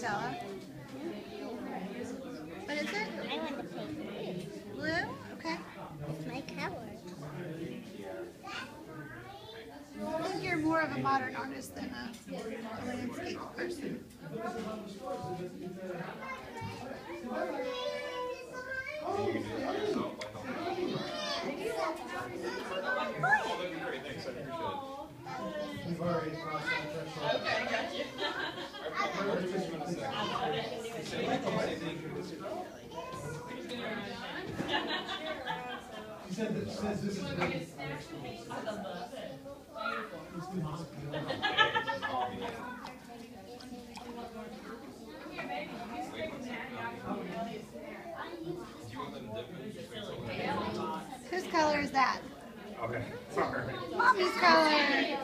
Bella. What is it? I want to paint blue. Blue? Okay. It's my color. I think you're more of a modern artist than a, a landscape person. We've already crossed that threshold. She said that, she says this is good. Whose color is that? Okay, sorry. Mommy's color.